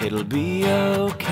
It'll be okay.